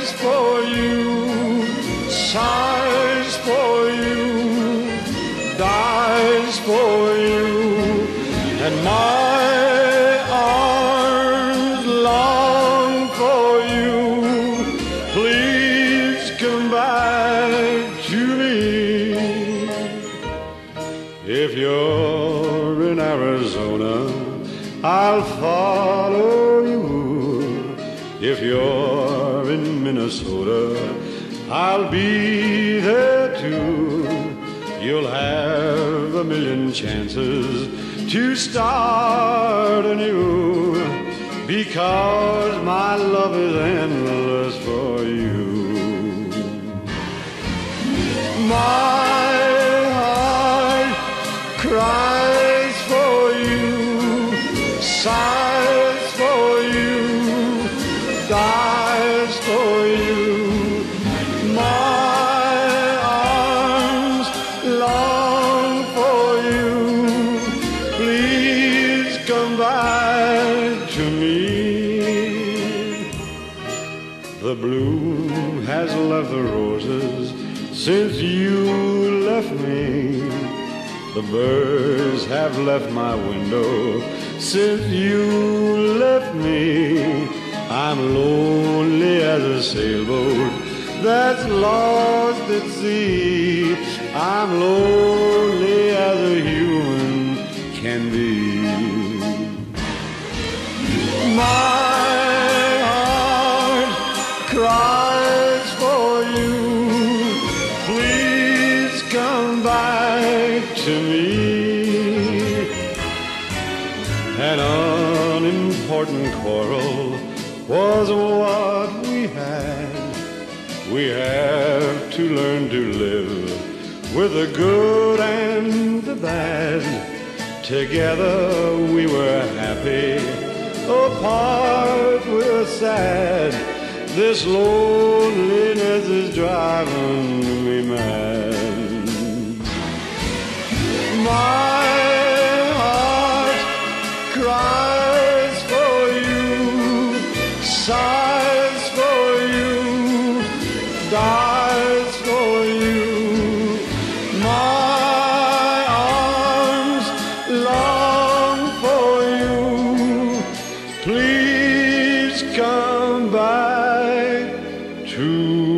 sighs for you, sighs for you, dies for you, and my arms long for you. Please come back to me if you're in Arizona. I'll follow you if you're in Minnesota, I'll be there too. You'll have a million chances to start anew because my love is endless for you. Dies for you. My arms long for you. Please come back to me. The bloom has left the roses since you left me. The birds have left my window since you left me. I'm lonely as a sailboat that's lost at sea. I'm lonely as a human can be. My heart cries for you. Please come back to me. An unimportant quarrel was what we had. We have to learn to live with the good and the bad. Together we were happy, apart we're sad. This loneliness is driving me mad. to